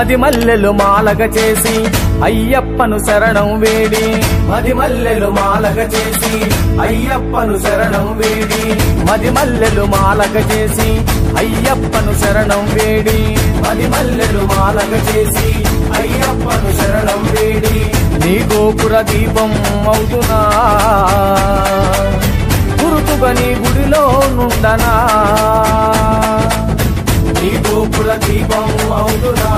మది మల్లెలు మాలగ చేసి అయ్యప్పను శరణం వేడి. మది మల్లెలు మాలగ చేసి అయ్యప్పను శరణం వేడి. మది మల్లెలు మాలగ చేసి అయ్యప్పను శరణం వేడి. మది మల్లెలు మాలగ చేసి అయ్యప్పను శరణం వేడి. నీ గోపుర దీపం అవుతున్నా గురుతుగా నీ గుడిలో నుండనా? నీ దీపం అవుతున్నా.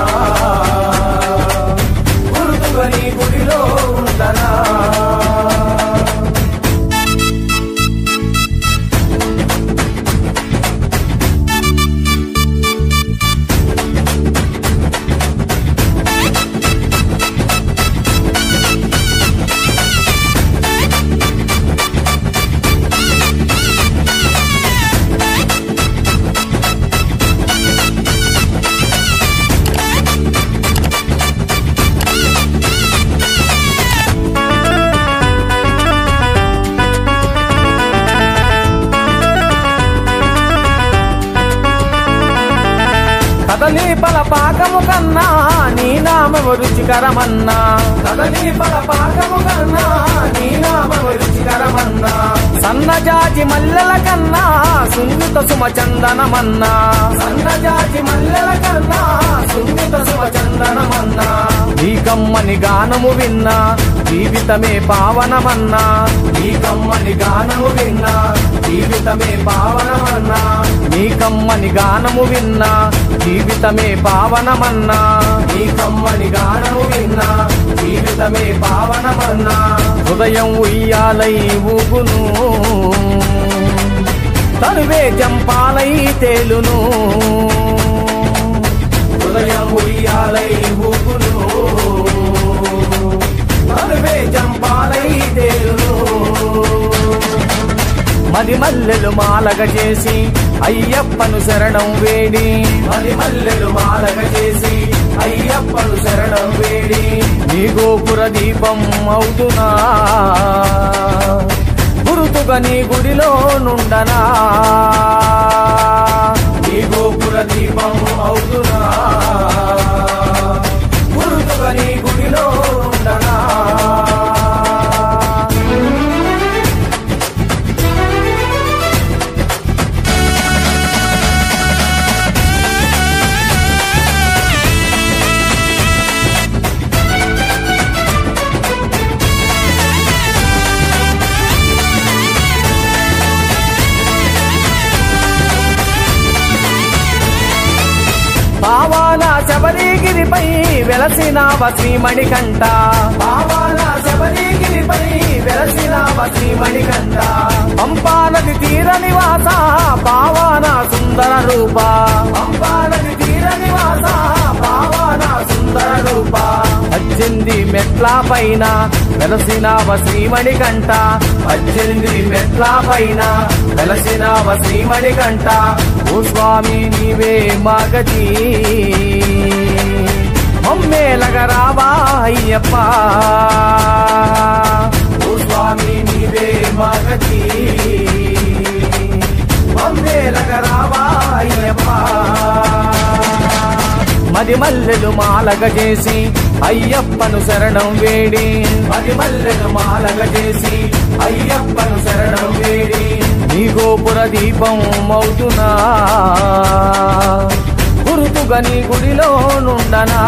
కదలి పల పాకము కన్నా నీ నామము రుచికరమన్నా. కదలి పల పాకము కన్నా నీ నామము రుచికరమన్నా. సన్నజాజి మల్లెల కన్నా సున్నిత సుమ చందనమన్నా సన్నజాజి మల్లెల కన్నా సున్నిత సుమ చందనమన్నా ఈ కమ్మని గానము విన్నా జీవితమే పావనమన్నా. ఈ కమ్మని గానము విన్నా జీవితమే పావనమన్నా. నీ కమ్మని గానము విన్నా జీవితమే పావనమన్నా. నీ కమ్మని గానము విన్నా జీవితమే పావనమన్నా. హృదయం ఉయ్యాలై ఊగును. తనువే జంపాలై తేలును. హృదయం ఉయ్యాలై ఊగును. మది మల్లెలు మాలగ చేసి అయ్యప్పను శరణం వేడి. మది మల్లెలు మాలగ చేసి అయ్యప్పను శరణం వేడి. నీ గోపుర దీపం అవుతున్నా గురుతుగా నీ గుడిలో నుండనా? నీ గోపుర దీపం అవుతున్నా గురుతుగా నీ గుడిలో శబరిగిరిపై వెలసినావ శ్రీమణి కంట పావాల శబరిగిరిపై వెలసినావ శ్రీమణి కంట పంపానది తీర నివాస పావాన సుందర రూప. పంపానది తీర నివాస పావాన సుందర రూప. పద్దెనిమిది మెట్ల పైన వెలసినావ శ్రీమణి కంట పద్దెనిమిది మెట్ల పైన వెలసినావ శ్రీమణి కంట ఓ స్వామి నీవే మగతి మమ్మేలగరావా అయ్యప్ప. ఓ స్వామి నీవే మగతి. మమ్మేలగరావా అయ్యప్ప. మది మల్లెలు మాలగ చేసి అయ్యప్పను శరణం వేడి. మది మల్లెలు మాలగ చేసి అయ్యప్పను శరణం వేడి. నీ గోపుర దీపం అవుతున్నా శివని నీ గుడిలో నుండనా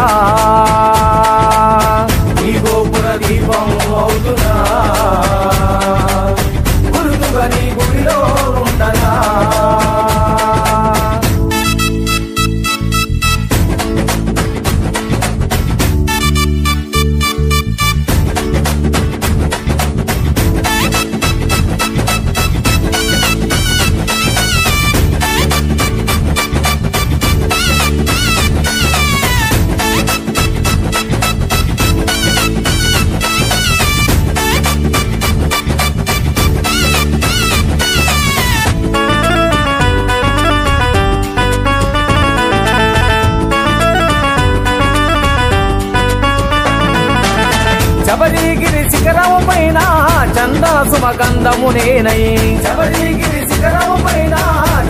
సుమకందము నేనై శబరిగిరి శిఖరము పైన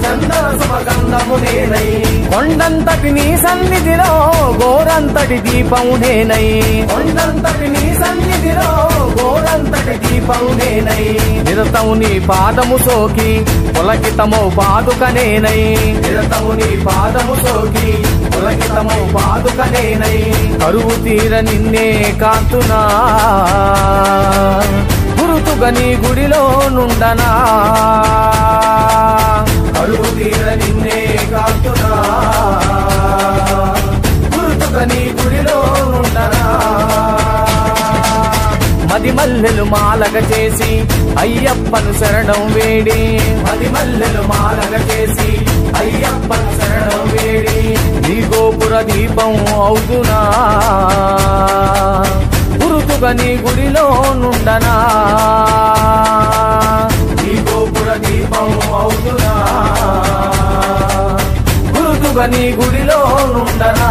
చందన సుమకందము నేనై కొండంతటి నీ సన్నిధిలో గోరంతటి దీపము నేనై కొండంతటి నీ సన్నిధిలో గోరంతటి దీపము నేనై నిరతము నీ పాదము సోకి పులకితము పాదుక నేనై నిరతము నీ పాదము సోకి పులకితము పాదుక నేనై కరువు తీర నిన్నే కాంతునా. గురుతుగా నీ గుడిలో నుండనా? కరువు తీర నిన్నే కాంతునా గురుతుగా నీ గుడిలో నుండనా? మది మల్లెలు మాలగ చేసి అయ్యప్పను శరణం వేడి. మది మల్లెలు మాలగ చేసి అయ్యప్పను శరణం వేడి. నీ గోపుర దీపం అవుతున్నా గురుతుగా నీ గుడిలో నుండనా? నీ దీపం గుడిలో నుండనా?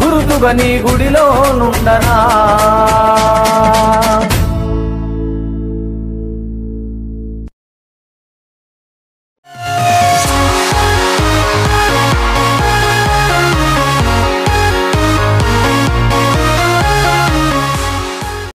గురుతుగా నీ గుడిలో నుండనా?